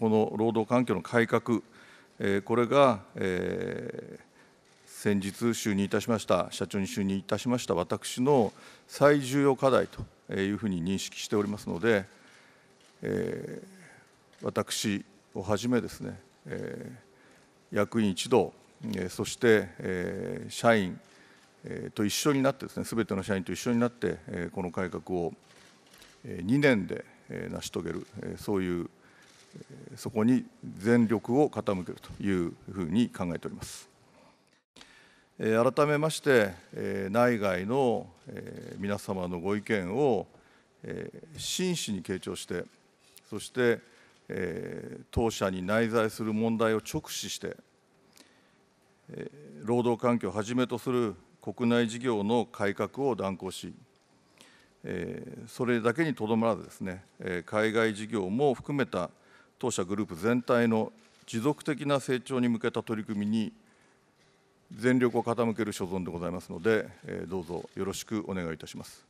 この労働環境の改革、これが、先日就任いたしました社長に就任いたしました私の最重要課題というふうに認識しておりますので、私をはじめですね、役員一同、そして社員と一緒になってですね、すべての社員と一緒になって、この改革を2年で成し遂げる、そういう、そこに全力を傾けるというふうに考えております。改めまして、内外の皆様のご意見を真摯に傾聴して、そして当社に内在する問題を直視して、労働環境をはじめとする国内事業の改革を断行し、それだけにとどまらずですね、海外事業も含めた当社グループ全体の持続的な成長に向けた取り組みに全力を傾ける所存でございますので、どうぞよろしくお願いいたします。